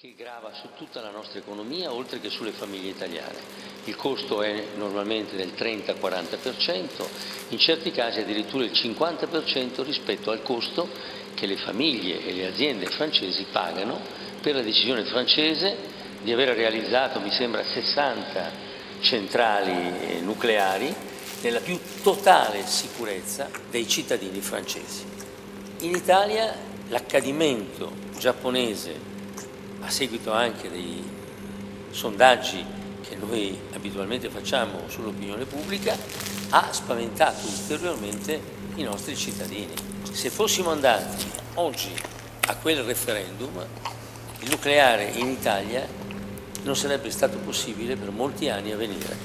che grava su tutta la nostra economia oltre che sulle famiglie italiane. Il costo è normalmente del 30-40%, in certi casi addirittura il 50% rispetto al costo che le famiglie e le aziende francesi pagano per la decisione francese di aver realizzato, mi sembra, 60 centrali nucleari nella più totale sicurezza dei cittadini francesi. In Italia l'accadimento giapponese a seguito anche dei sondaggi che noi abitualmente facciamo sull'opinione pubblica, ha spaventato ulteriormente i nostri cittadini. Se fossimo andati oggi a quel referendum, il nucleare in Italia non sarebbe stato possibile per molti anni a venire.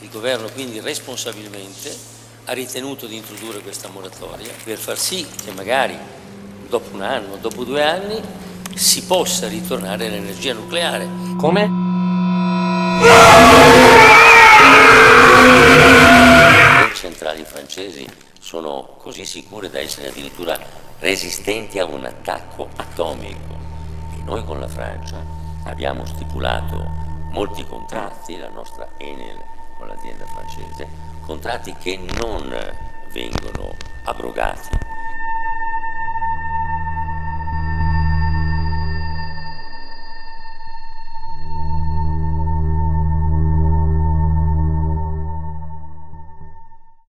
Il governo quindi responsabilmente ha ritenuto di introdurre questa moratoria per far sì che magari dopo un anno, dopo due anni, si possa ritornare all'energia nucleare. Come? Le centrali francesi sono così sicure da essere addirittura resistenti a un attacco atomico. E noi con la Francia abbiamo stipulato molti contratti, la nostra Enel con l'azienda francese, contratti che non vengono abrogati